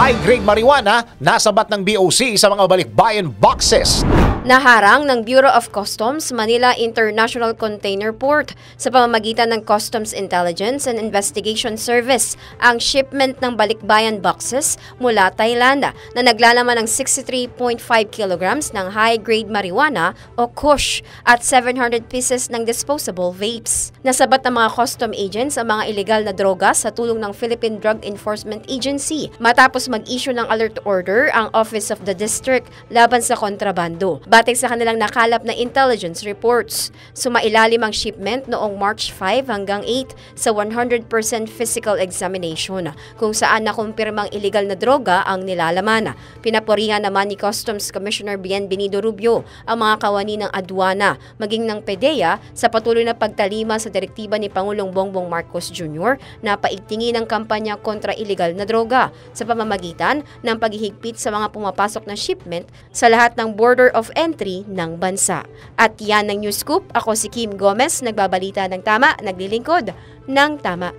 high-grade marijuana nasabat ng BOC sa mga balikbayan boxes. Naharang ng Bureau of Customs Manila International Container Port sa pamamagitan ng Customs Intelligence and Investigation Service ang shipment ng balikbayan boxes mula Thailand na naglalaman ng 63.5 kilograms ng high-grade marijuana o kush at 700 pieces ng disposable vapes. Nasabat ng mga custom agents ang mga ilegal na droga sa tulong ng Philippine Drug Enforcement Agency matapos mag-issue ng alert order ang Office of the District laban sa kontrabando. Batay sa kanilang nakalap na intelligence reports, sumailalim ang shipment noong March 5 hanggang 8 sa 100% physical examination kung saan nakumpirmang illegal na droga ang nilalaman. Pinaporihan naman ni Customs Commissioner Bien Benido Rubio ang mga kawani ng adwana maging ng PDEA sa patuloy na pagtalima sa direktiba ni Pangulong Bongbong Marcos Jr. na paigtingin ang kampanya kontra illegal na droga sa pamamagitan ng paghihigpit sa mga pumapasok na shipment sa lahat ng border of entry ng bansa. At yan ang News Scoop. Ako si Kim Gomez, nagbabalita ng tama, naglilingkod ng tama.